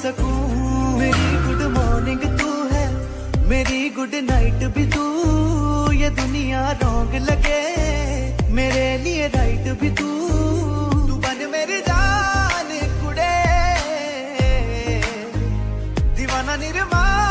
सकूँ। मेरी good morning तू है, मेरी गुड नाइट भी तू। ये दुनिया रॉन्ग लगे, मेरे लिए राइट भी तू। तू बन मेरी जान, कुड़े। दीवाना निर्माण।